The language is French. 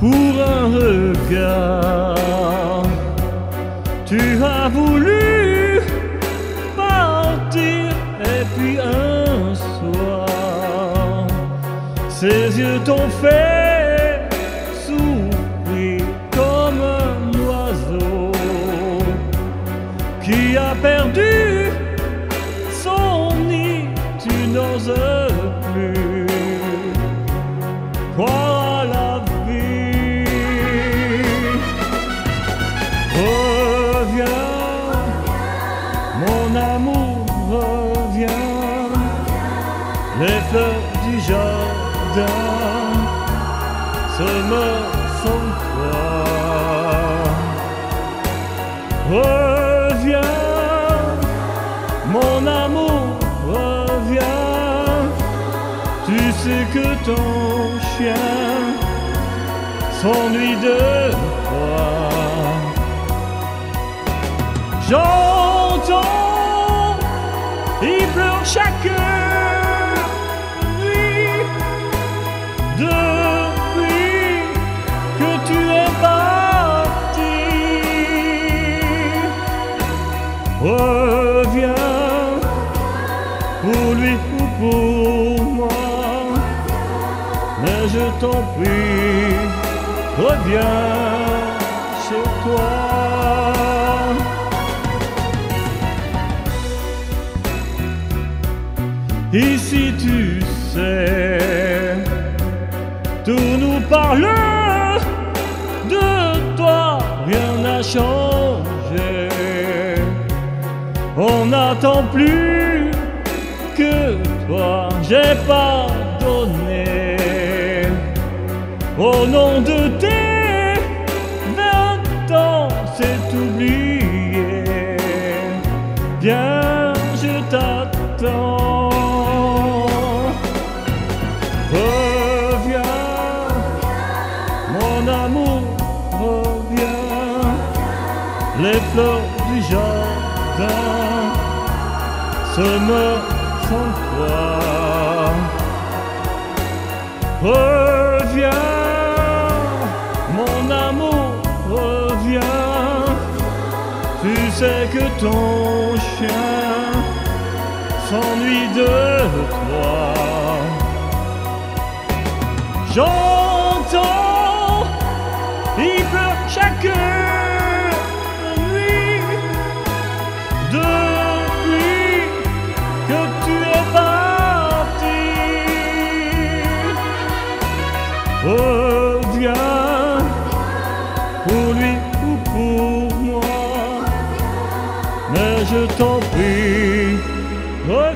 pour un regard. Tu as voulu partir et puis un soir, ses yeux t'ont fait souffrir comme un oiseau qui a perdu son nid, tu n'oses plus du jardin se meurent sans toi. Reviens, mon amour, reviens. Tu sais que ton chien s'ennuie de toi. J'entends, depuis que tu es parti. Reviens pour lui ou pour moi, mais je t'en prie, reviens chez toi. Ici tu sais, parle de toi, rien n'a changé. On n'attend plus que toi, j'ai pardonné au nom de tes vingt ans, c'est oublié. Les fleurs du jardin se meurent sans toi. Reviens, mon amour, reviens. Tu sais que ton chien s'ennuie de toi. J'entends, il pleure chaque moi,